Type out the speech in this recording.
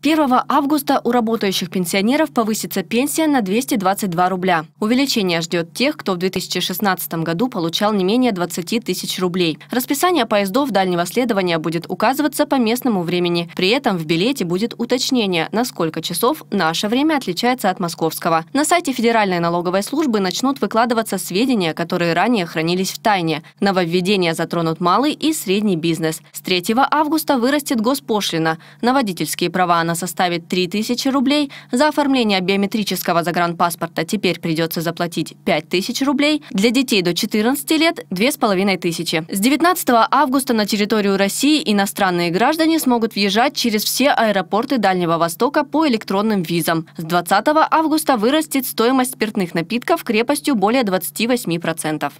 1 августа у работающих пенсионеров повысится пенсия на 222 рубля. Увеличение ждет тех, кто в 2016 году получал не менее 20 тысяч рублей. Расписание поездов дальнего следования будет указываться по местному времени. При этом в билете будет уточнение, на сколько часов наше время отличается от московского. На сайте Федеральной налоговой службы начнут выкладываться сведения, которые ранее хранились в тайне. Нововведения затронут малый и средний бизнес. С 3 августа вырастет госпошлина на водительские права она составит 3000 рублей. За оформление биометрического загранпаспорта теперь придется заплатить 5000 рублей. Для детей до 14 лет – 2500. С 19 августа на территорию России иностранные граждане смогут въезжать через все аэропорты Дальнего Востока по электронным визам. С 20 августа вырастет стоимость спиртных напитков крепостью более 28%.